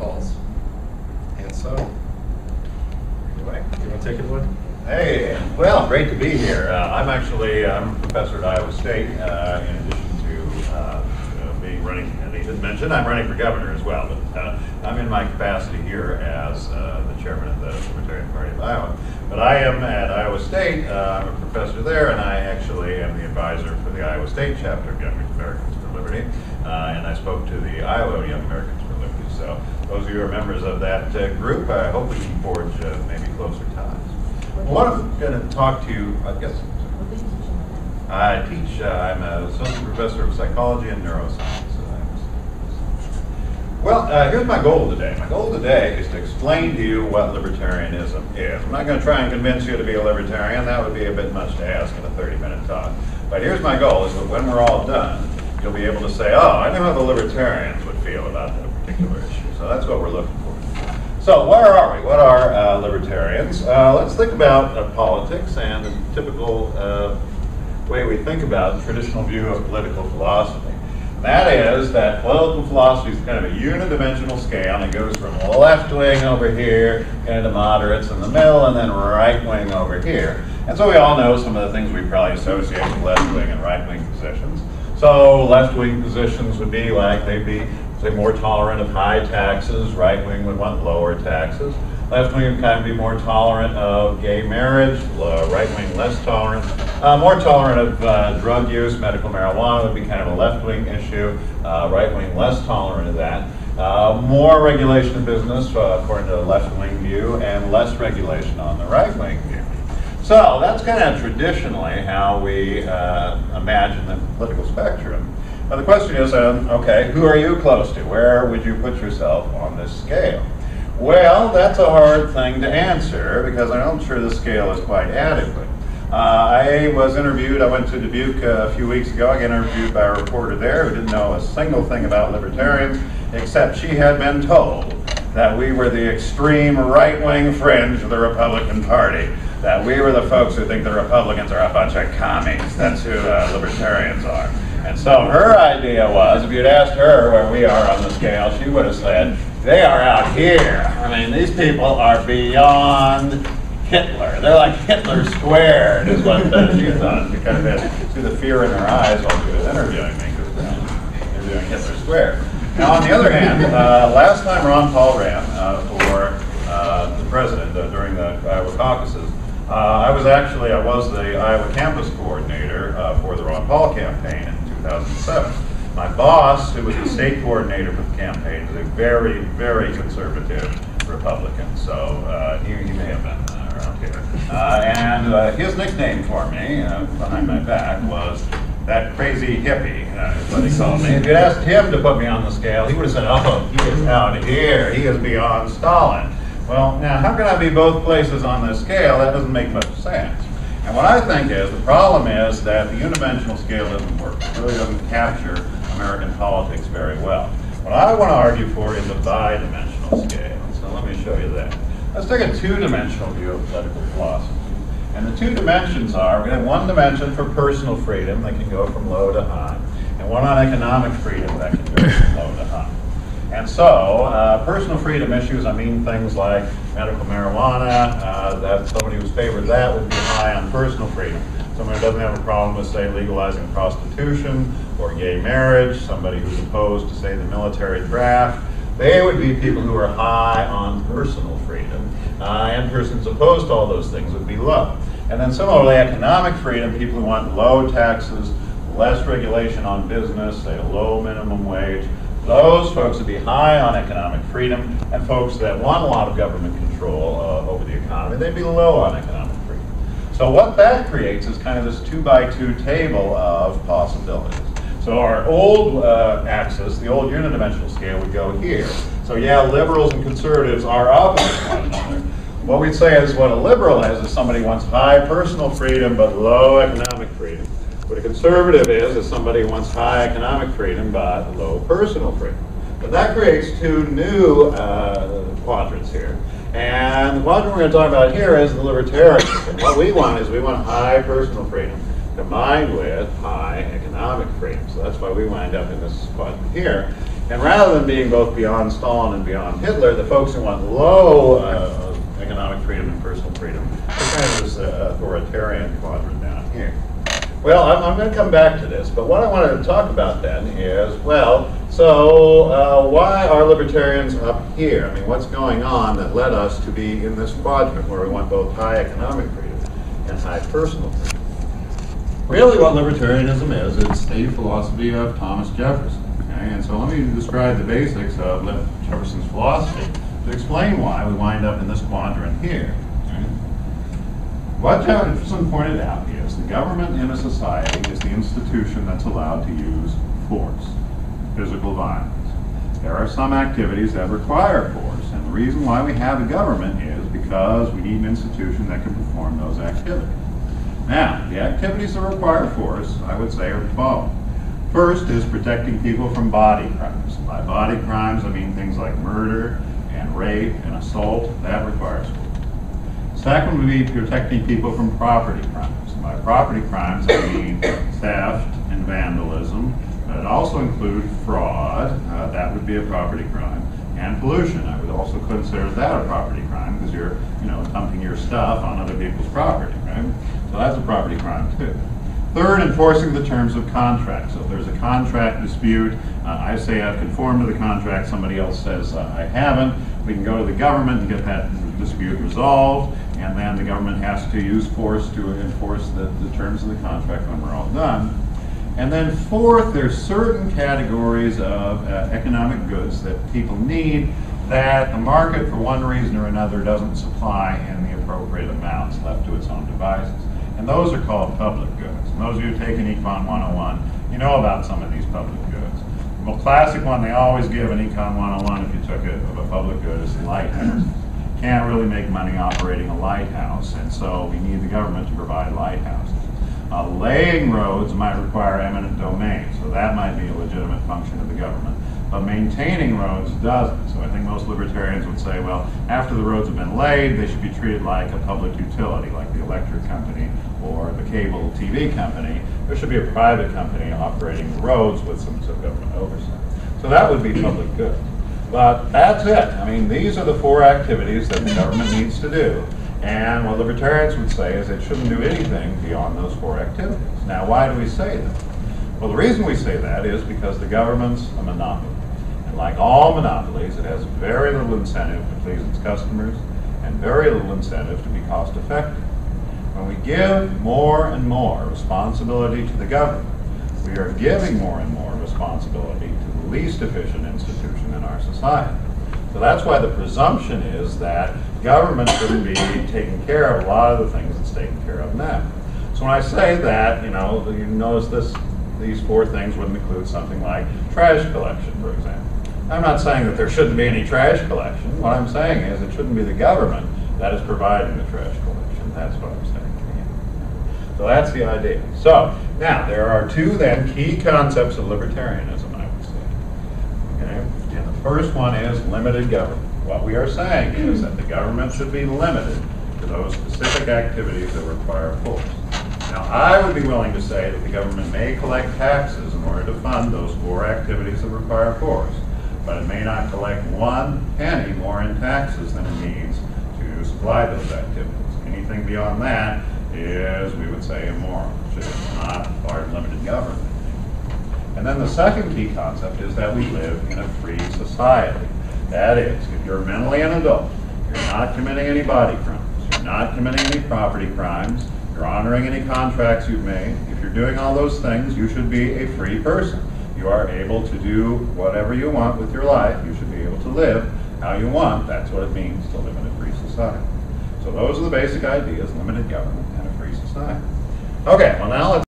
And so, anyway, you want to take it away? Hey, well, great to be here. Uh, I'm actually I'm a professor at Iowa State. Uh, in addition to uh, being running, and he didn't mention I'm running for governor as well. But uh, I'm in my capacity here as uh, the chairman of the Libertarian Party of Iowa. But I am at Iowa State. Uh, I'm a professor there, and I actually am the advisor for the Iowa State chapter of Young Americans for Liberty. And I spoke to the Iowa Young Americans. So those of you who are members of that uh, group, I hope we can forge uh, maybe closer ties. What I'm going to talk to you, I guess, I teach, uh, I'm an associate professor of psychology and neuroscience. Well, uh, here's my goal today. My goal today is to explain to you what libertarianism is. I'm not going to try and convince you to be a libertarian. That would be a bit much to ask in a 30-minute talk. But here's my goal, is that when we're all done, you'll be able to say, oh, I know how the libertarians would feel about that particular issue. So that's what we're looking for. So where are we? What are uh, libertarians? Uh, let's think about uh, politics and the typical uh, way we think about the traditional view of political philosophy. That is that political philosophy is kind of a unidimensional scale and it goes from left wing over here, kind of moderates in the middle, and then right wing over here. And so we all know some of the things we probably associate with left wing and right wing positions. So left wing positions would be like they'd be say more tolerant of high taxes, right wing would want lower taxes. Left wing would kind of be more tolerant of gay marriage, right wing less tolerant. Uh, more tolerant of uh, drug use, medical marijuana would be kind of a left wing issue, uh, right wing less tolerant of that. Uh, more regulation of business, uh, according to the left wing view, and less regulation on the right wing view. So that's kind of traditionally how we uh, imagine the political spectrum. Now the question is, um, okay, who are you close to? Where would you put yourself on this scale? Well, that's a hard thing to answer because I'm not sure the scale is quite adequate. Uh, I was interviewed, I went to Dubuque a few weeks ago, I got interviewed by a reporter there who didn't know a single thing about libertarians, except she had been told that we were the extreme right-wing fringe of the Republican Party, that we were the folks who think the Republicans are a bunch of commies. That's who uh, libertarians are. And so her idea was, if you'd asked her where we are on the scale, she would have said, they are out here. I mean, these people are beyond Hitler. They're like Hitler squared, is what uh, she thought. You kind of see the fear in her eyes while she was interviewing me, they're doing Hitler squared. Now, on the other hand, uh, last time Ron Paul ran uh, for uh, the president uh, during the Iowa caucuses, uh, I was actually, I was the Iowa campus coordinator for the Ron Paul campaign in 2007. My boss, who was the state coordinator for the campaign, was a very, very conservative Republican, so uh, he, he, may have been uh, around here. Uh, and uh, his nickname for me, uh, behind my back, was that crazy hippie, uh, is what he called me. If you'd asked him to put me on the scale, he would have said, oh, he is out here, he is beyond Stalin. Well, now, how can I be both places on this scale? That doesn't make much sense. And what I think is, the problem is that the unidimensional scale doesn't work. It really doesn't capture American politics very well. What I want to argue for is a bidimensional scale. So let me show you that. Let's take a two-dimensional view of political philosophy. And the two dimensions are, we have one dimension for personal freedom that can go from low to high, and one on economic freedom that can go from low to high. And so, uh, personal freedom issues, I mean things like medical marijuana, uh, that somebody who's favored that would be high on personal freedom. Somebody who doesn't have a problem with, say, legalizing prostitution or gay marriage, somebody who's opposed to, say, the military draft, they would be people who are high on personal freedom. Uh, and persons opposed to all those things would be low. And then similarly, economic freedom, people who want low taxes, less regulation on business, say a low minimum wage, those folks would be high on economic freedom, and folks that want a lot of government control uh, over the economy, they'd be low on economic freedom. So what that creates is kind of this two by two table of possibilities. So our old uh, axis, the old unidimensional scale, would go here. So yeah, liberals and conservatives are opposite one another. What we'd say is what a liberal is, is somebody wants high personal freedom but low economic. What a conservative is, is somebody who wants high economic freedom but low personal freedom. But that creates two new uh, quadrants here. And the quadrant we're going to talk about here is the libertarian. And what we want is we want high personal freedom combined with high economic freedom. So that's why we wind up in this quadrant here. And rather than being both beyond Stalin and beyond Hitler, the folks who want low uh, economic freedom and personal freedom are kind of this uh, authoritarian quadrant. Well, I'm, I'm going to come back to this, but what I wanted to talk about then is, well, so uh, why are libertarians up here? I mean, what's going on that led us to be in this quadrant where we want both high economic freedom and high personal freedom? Really what libertarianism is, it's a philosophy of Thomas Jefferson. Okay? And so let me describe the basics of Jefferson's philosophy to explain why we wind up in this quadrant here. okay? What Jefferson pointed out the government in a society is the institution that's allowed to use force, physical violence. There are some activities that require force, and the reason why we have a government is because we need an institution that can perform those activities. Now, the activities that require force, I would say, are the following. First is protecting people from body crimes. By body crimes, I mean things like murder and rape and assault. That requires force. Second would be protecting people from property crimes. By property crimes, I mean theft and vandalism, but it also include fraud, uh, that would be a property crime, and pollution. I would also consider that a property crime because you're, you know, dumping your stuff on other people's property, right? So that's a property crime too. Third, enforcing the terms of contract. So if there's a contract dispute, uh, I say I've conformed to the contract, somebody else says uh, I haven't, we can go to the government and get that dispute resolved, and then the government has to use force to enforce the, the terms of the contract when we're all done. And then fourth, there's certain categories of uh, economic goods that people need that the market, for one reason or another, doesn't supply in the appropriate amounts left to its own devices. And those are called public goods. And those of you who've taken Econ 101, you know about some of these public goods. The classic one they always give in Econ 101 if you took it of a public good is lighthouses. Can't really make money operating a lighthouse, and so we need the government to provide lighthouses. Uh, laying roads might require eminent domain, so that might be a legitimate function of the government. But maintaining roads doesn't. So I think most libertarians would say, well, after the roads have been laid, they should be treated like a public utility, like the electric company or the cable TV company. There should be a private company operating the roads with some sort of government oversight. So that would be public good. But that's it. I mean, these are the four activities that the government needs to do. And what libertarians would say is it shouldn't do anything beyond those four activities. Now, why do we say that? Well, the reason we say that is because the government's a monopoly. And like all monopolies, it has very little incentive to please its customers and very little incentive to be cost effective. When we give more and more responsibility to the government, we are giving more and more responsibility to least efficient institution in our society. So that's why the presumption is that government shouldn't be taking care of a lot of the things it's taking care of now. So when I say that, you know, you notice this, these four things wouldn't include something like trash collection, for example. I'm not saying that there shouldn't be any trash collection. What I'm saying is it shouldn't be the government that is providing the trash collection. That's what I'm saying. So that's the idea. So now there are two then key concepts of libertarianism, I would say. Okay? And the first one is limited government. What we are saying is that the government should be limited to those specific activities that require force. Now, I would be willing to say that the government may collect taxes in order to fund those four activities that require force, but it may not collect one penny more in taxes than it needs to supply those activities. Anything beyond that is, we would say, immoral. It should not part of limited government. And then the second key concept is that we live in a free society. That is, if you're mentally an adult, you're not committing any body crimes, you're not committing any property crimes, you're honoring any contracts you've made, if you're doing all those things, you should be a free person. You are able to do whatever you want with your life. You should be able to live how you want. That's what it means to live in a free society. So those are the basic ideas, limited government and a free society. Okay, well now let's